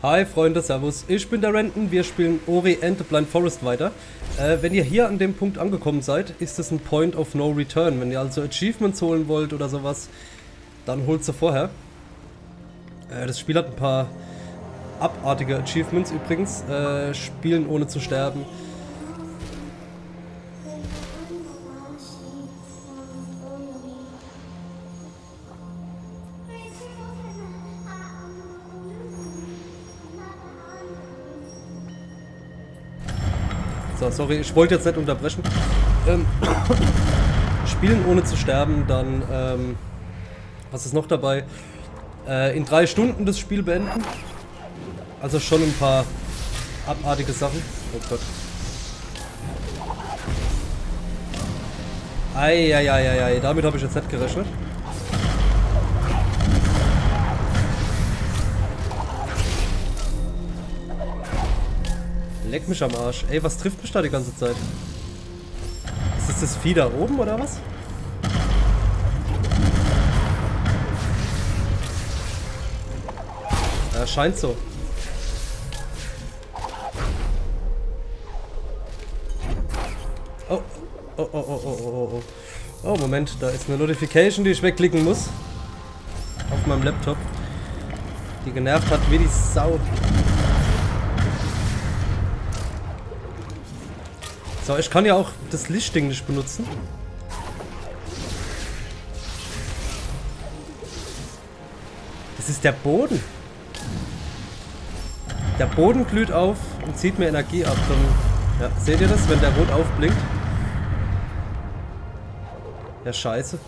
Hi Freunde, Servus. Ich bin der Renton, wir spielen Ori and the Blind Forest weiter. Äh, wenn ihr hier an dem Punkt angekommen seid, ist es ein Point of No Return. Wenn ihr also Achievements holen wollt oder sowas, dann holt sie vorher. Äh, das Spiel hat ein paar abartige Achievements übrigens. Äh, spielen ohne zu sterben. So, sorry, ich wollte jetzt nicht unterbrechen. Ähm, spielen ohne zu sterben, dann, ähm, was ist noch dabei? Äh, in drei Stunden das Spiel beenden. Also schon ein paar abartige Sachen. Oh Gott. Eieieiei, damit habe ich jetzt nicht gerechnet. Leck mich am Arsch. Ey, was trifft mich da die ganze Zeit? Ist das das Vieh da oben oder was? Ja, scheint so. Oh, oh, oh, oh, oh, oh, oh. Oh, oh Moment, da ist eine Notification, die ich wegklicken muss. Auf meinem Laptop. Die genervt hat wie die Sau. So, ich kann ja auch das Lichtding nicht benutzen. Das ist der Boden. Der Boden glüht auf und zieht mir Energie ab. Dann, ja, seht ihr das, wenn der rot aufblinkt? Ja, scheiße.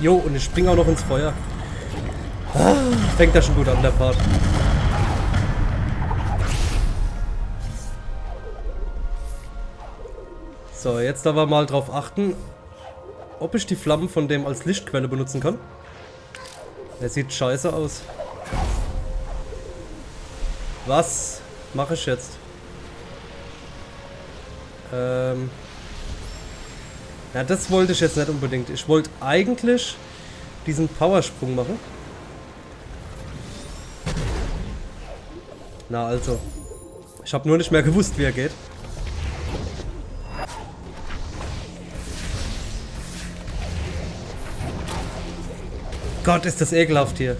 Jo, und ich spring auch noch ins Feuer. Fängt ja schon gut an, der Part. So, jetzt aber mal drauf achten, ob ich die Flammen von dem als Lichtquelle benutzen kann. Er sieht scheiße aus. Was mache ich jetzt? Ähm... Ja, das wollte ich jetzt nicht unbedingt. Ich wollte eigentlich diesen Powersprung machen. Na also. Ich habe nur nicht mehr gewusst, wie er geht. Gott, ist das ekelhaft hier.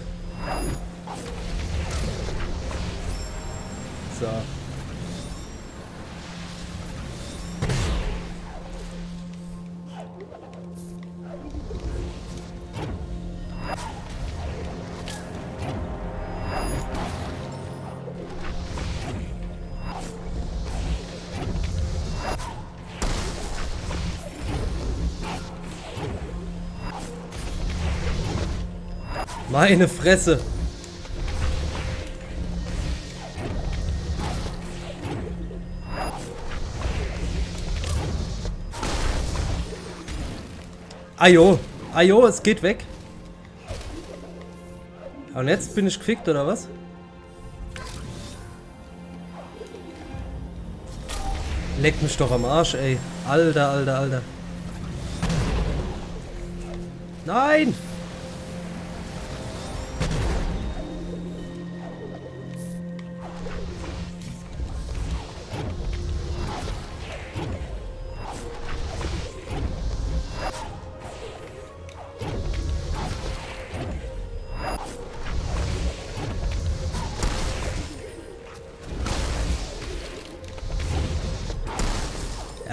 Meine Fresse. Ajo. Ajo, es geht weg. Und jetzt bin ich gefickt, oder was? Leck mich doch am Arsch, ey. Alter, alter, alter. Nein!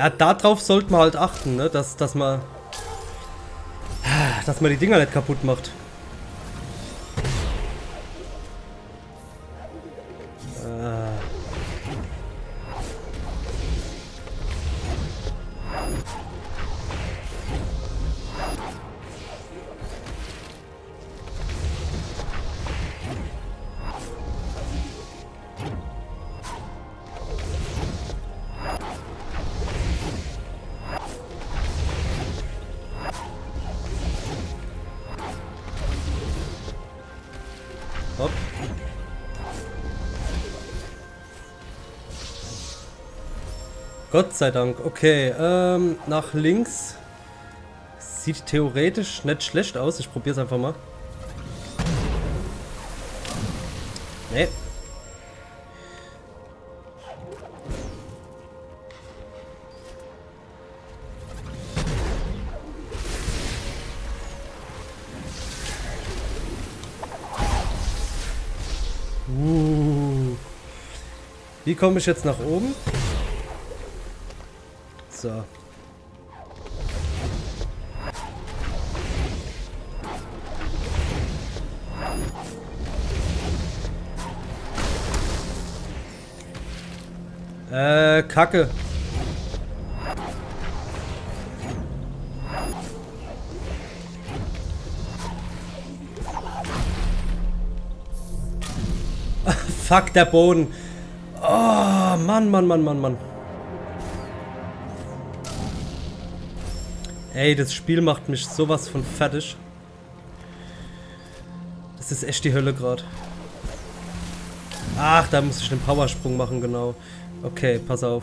Ja, darauf sollte man halt achten, ne? dass, dass man dass man die Dinger nicht kaputt macht. Gott sei Dank. Okay, ähm, nach links. Sieht theoretisch nicht schlecht aus. Ich probiere es einfach mal. Nee. Uh. Wie komme ich jetzt nach oben? So. Äh, Kacke. Fuck, der Boden. Oh, Mann, Mann, Mann, Mann, Mann. Ey, das Spiel macht mich sowas von fertig. Das ist echt die Hölle gerade. Ach, da muss ich den Powersprung machen, genau. Okay, pass auf.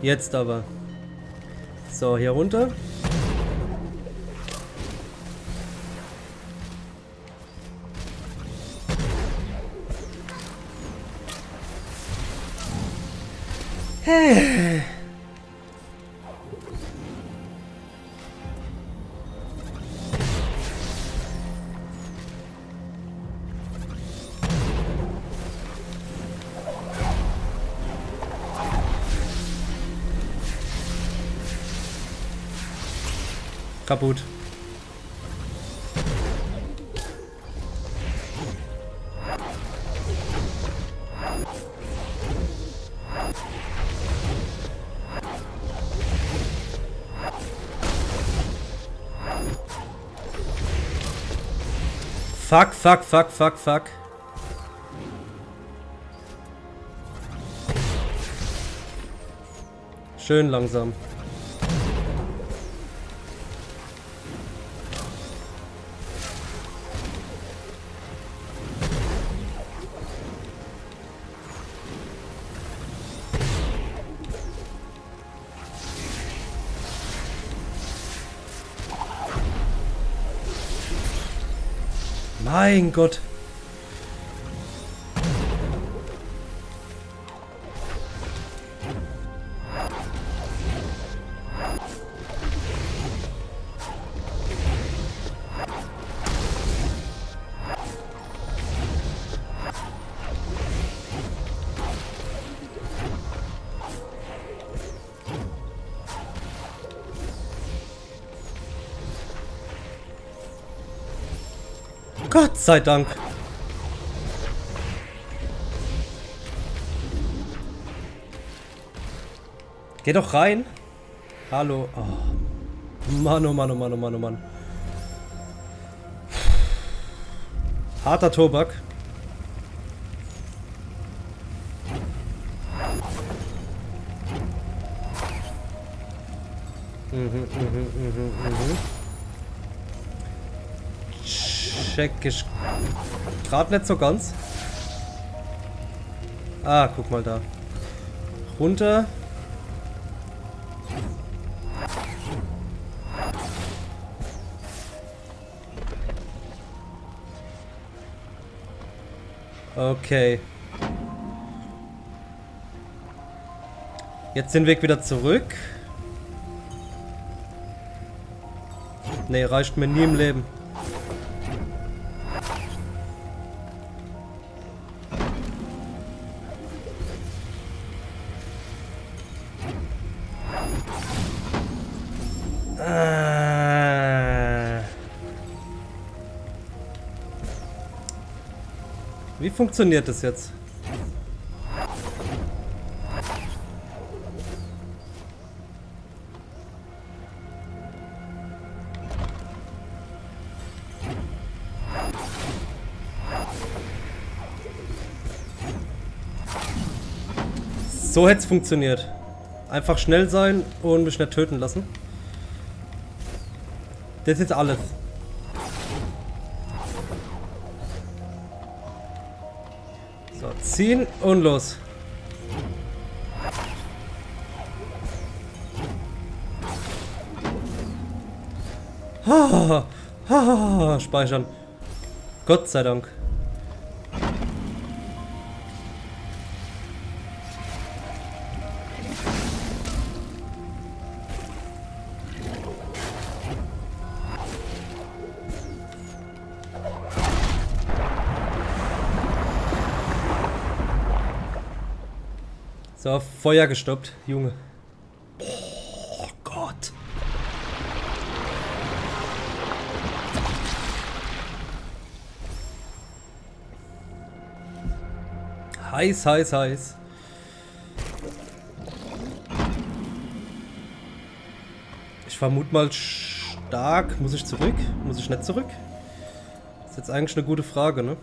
Jetzt aber. So, hier runter. Hey. Kaputt. Fuck, fuck, fuck, fuck, fuck. Schön langsam. Mein Gott. Gott sei Dank. Geh doch rein. Hallo. Oh. Mann, oh Mann, oh Mann, oh Mann, oh Mann. Harter Tobak. Mhm, mhm, mhm, mhm. Check ich gerade nicht so ganz. Ah, guck mal da. Runter. Okay. Jetzt den Weg wieder zurück. Nee, reicht mir nie im Leben. Funktioniert das jetzt? So hätte es funktioniert. Einfach schnell sein und mich nicht töten lassen. Das ist alles. So, ziehen und los. Ha, ha, ha, speichern. Gott sei Dank. So, Feuer gestoppt, Junge. Oh Gott. Heiß, heiß, heiß. Ich vermute mal stark. Muss ich zurück? Muss ich nicht zurück? Das ist jetzt eigentlich eine gute Frage, ne?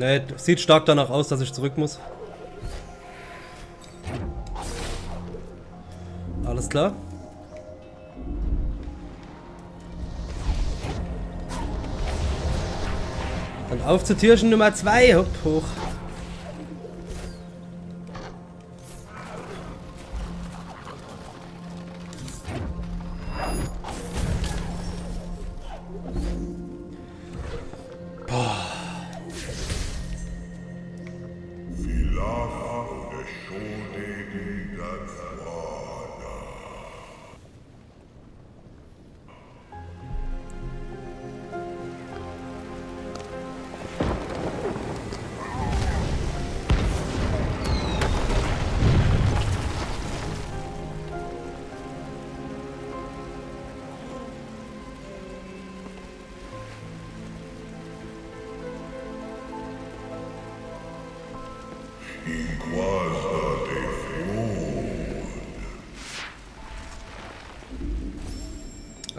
Ne, sieht stark danach aus, dass ich zurück muss. Alles klar. Dann auf zu Türchen Nummer 2. Hopp, hoch.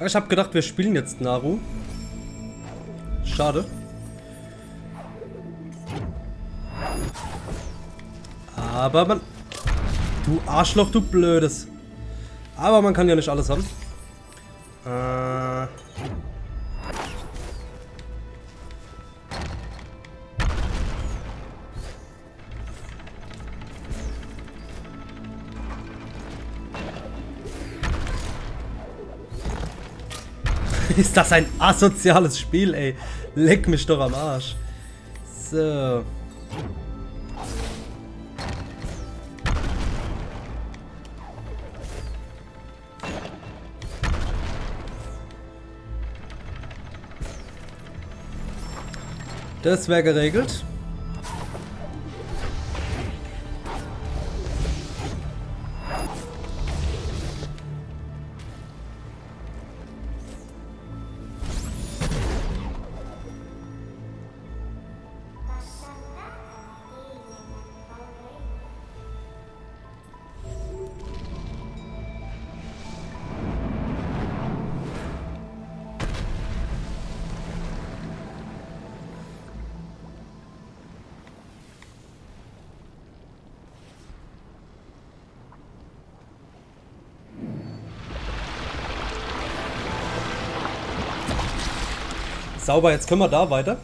Ich habe gedacht, wir spielen jetzt Naru. Schade. Aber man... Du Arschloch, du Blödes. Aber man kann ja nicht alles haben. Äh... Ist das ein asoziales Spiel, ey. Leck mich doch am Arsch. So. Das wäre geregelt. Sauber, jetzt können wir da weiter.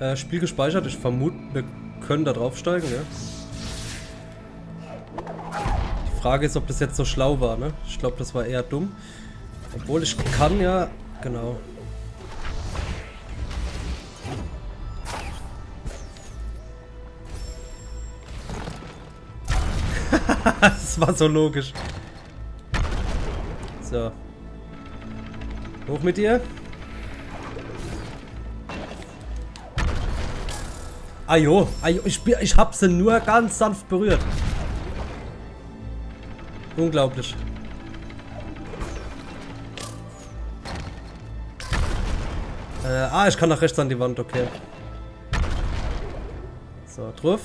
Äh, Spiel gespeichert. Ich vermute, wir können da draufsteigen, ja. Die Frage ist, ob das jetzt so schlau war, ne? Ich glaube, das war eher dumm. Obwohl ich kann ja... Genau. das war so logisch. So. Hoch mit dir. Ajo, ajo ich, ich hab sie nur ganz sanft berührt. Unglaublich. Äh, ah, ich kann nach rechts an die Wand, okay. So, drauf.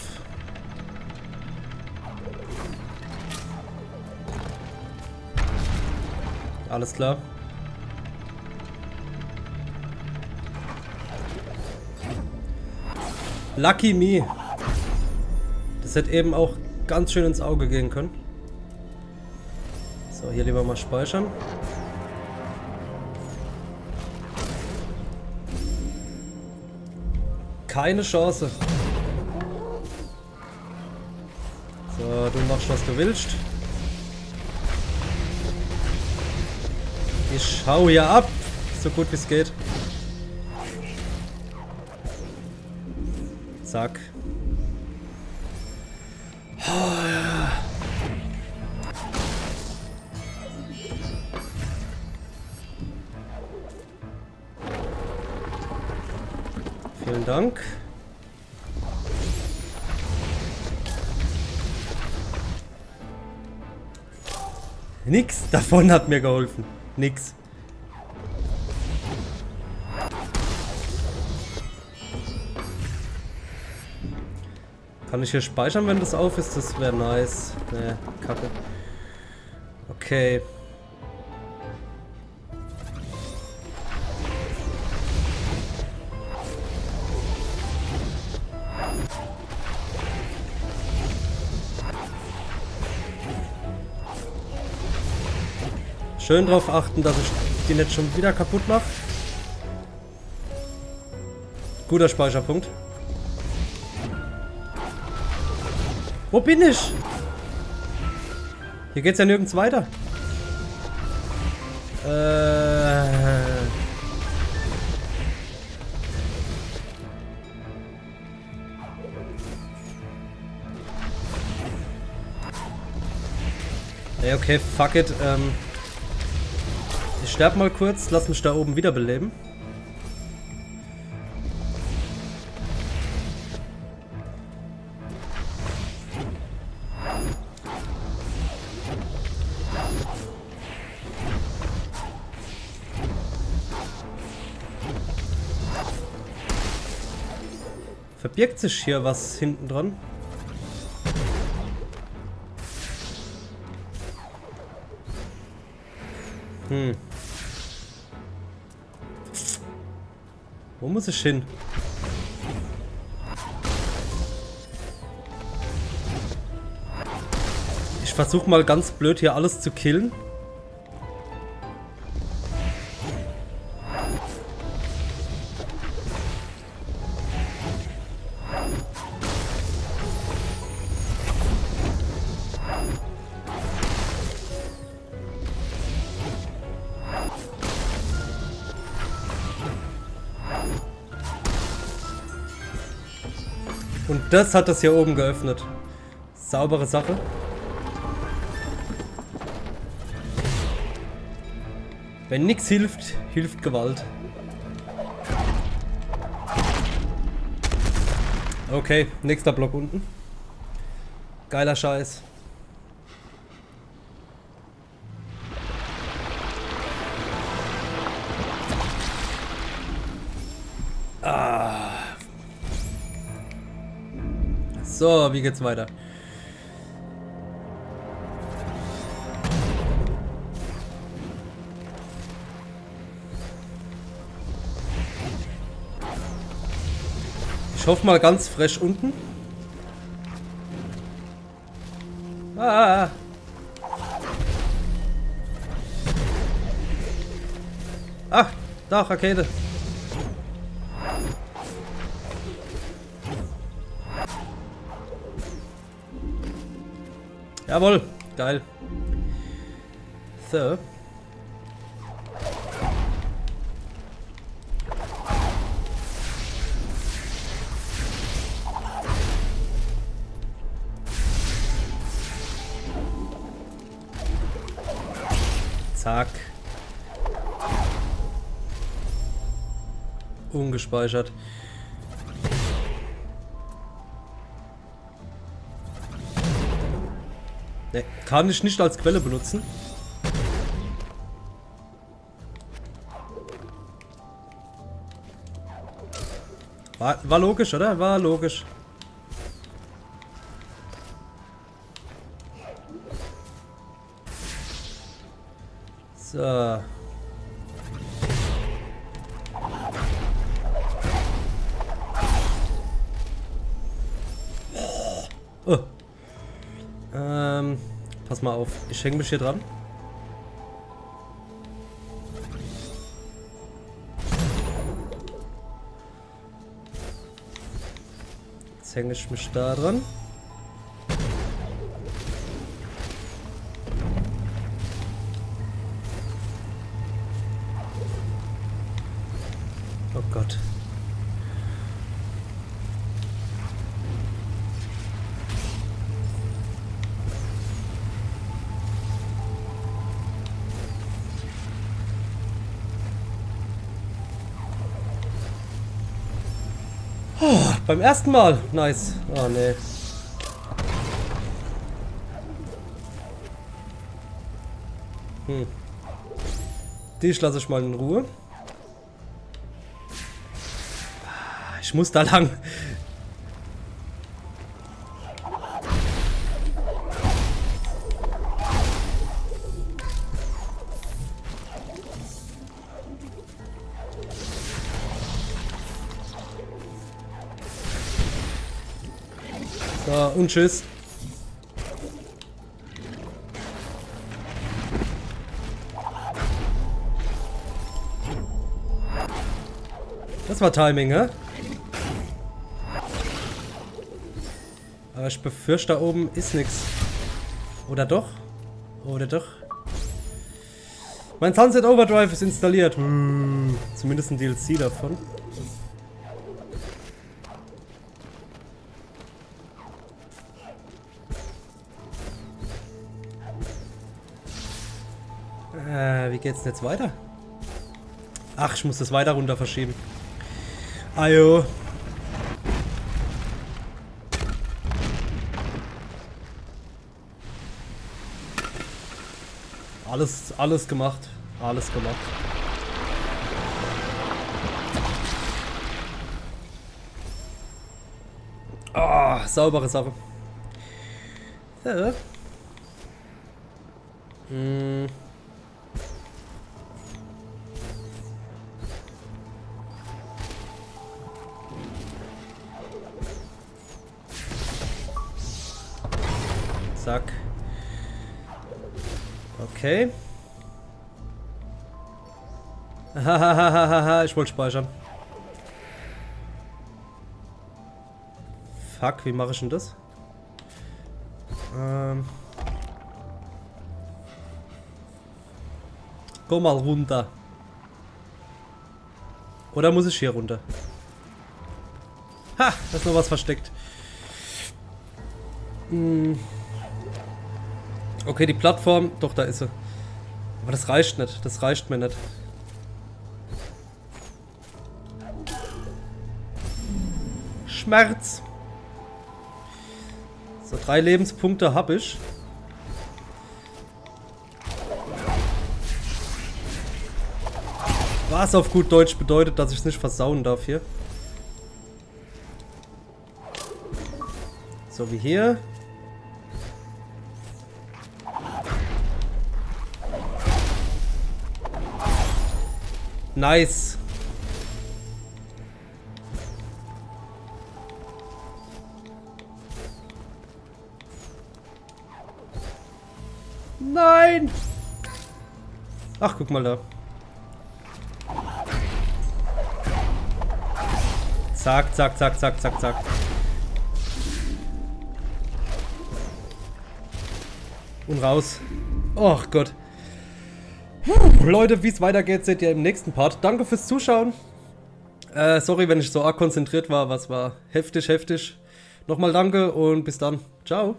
Alles klar. Lucky me. Das hätte eben auch ganz schön ins Auge gehen können. So, hier lieber mal speichern. Keine Chance. du machst, was du willst. Ich hau hier ab, so gut wie es geht. Zack. Oh, ja. Vielen Dank. Nix davon hat mir geholfen. Nix. Kann ich hier speichern, wenn das auf ist? Das wäre nice. Ne, kacke. Okay. Schön darauf achten, dass ich die nicht schon wieder kaputt mache. Guter Speicherpunkt. Wo bin ich? Hier geht's ja nirgends weiter. Äh... Ey, okay, fuck it. Ähm ich sterbe mal kurz, lass mich da oben wiederbeleben. Verbirgt sich hier was hinten dran? Hm. Wo muss ich hin? Ich versuche mal ganz blöd hier alles zu killen. Das hat das hier oben geöffnet. Saubere Sache. Wenn nichts hilft, hilft Gewalt. Okay, nächster Block unten. Geiler Scheiß. So, wie geht's weiter? Ich hoffe mal ganz fresh unten. Ah. Ach, da, Rakete. Jawohl, geil. So. Zack. Ungespeichert. Ne, kann ich nicht als Quelle benutzen. War, war logisch, oder? War logisch. So. Oh. Pass mal auf. Ich hänge mich hier dran. Jetzt hänge ich mich da dran. Oh, beim ersten Mal. Nice. Oh, nee. Hm. Dich lasse ich mal in Ruhe. Ich muss da lang. Und tschüss. Das war Timing, hä? Aber ich befürchte, da oben ist nichts. Oder doch? Oder doch? Mein Sunset Overdrive ist installiert. Hm, zumindest ein DLC davon. Geht's denn jetzt weiter? Ach, ich muss das weiter runter verschieben. Ajo. Alles, alles gemacht. Alles gemacht. Ah, oh, saubere Sache. So. Hm. Okay. Hahaha, ich wollte speichern. Fuck, wie mache ich denn das? Ähm. Komm mal runter. Oder muss ich hier runter? Ha, da ist noch was versteckt. Hm. Okay, die Plattform. Doch, da ist sie. Aber das reicht nicht. Das reicht mir nicht. Schmerz. So, drei Lebenspunkte habe ich. Was auf gut Deutsch bedeutet, dass ich es nicht versauen darf hier. So wie hier. Nice. Nein! Ach, guck mal da. Zack, zack, zack, zack, zack, zack. Und raus. Oh Gott. Leute, wie es weitergeht, seht ihr im nächsten Part. Danke fürs Zuschauen. Äh, sorry, wenn ich so arg konzentriert war, was war heftig, heftig. Nochmal danke und bis dann. Ciao.